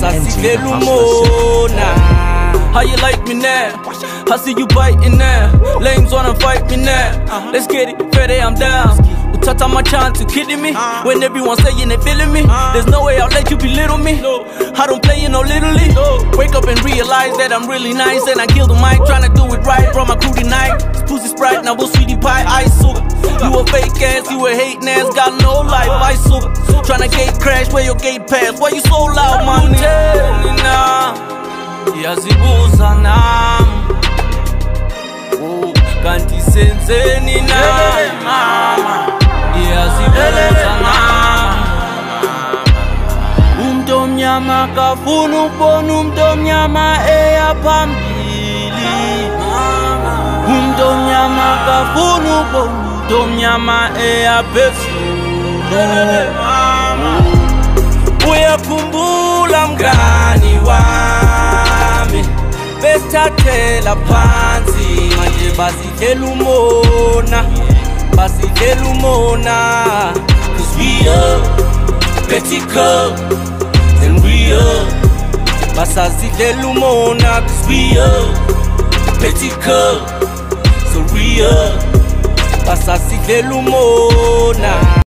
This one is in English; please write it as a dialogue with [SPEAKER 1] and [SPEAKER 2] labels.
[SPEAKER 1] when entering
[SPEAKER 2] basasidlela
[SPEAKER 1] the hustler
[SPEAKER 2] How you like me now? I see you biting now. Lames wanna fight me now. Uh-huh. Let's get it, Friday I'm down. Utata my chance, you kidding me? Uh-huh. When everyone saying they feeling me, uh-huh. there's no way I'll let you belittle me. No, I don't play you no little league. Wake up and realize that I'm really nice and I kill the mic, tryna do it right. Brought my crew tonight. Pussy sprite, now we'll sweetie pie, ice super. You a fake ass, you a hating ass, got no life, I ice super. Tryna gate crash, where your gate pass? Why you so loud? Yazibuza nam. Oh, kanti senzeni na? Yazibuza nam. Umntu omnyama kafuna ukubona umntu omnyama eya phambili. Umntu omnyama kafuna ukubona umntu omnyama eya phezulu. Uyakhumbula mngani Besithathela phansi manje basidlela umona Basidlela umona. Cause we up Betty Cup Then we up Basasidlela umona. Cause we up Betty Cup So we up Basasidlela umona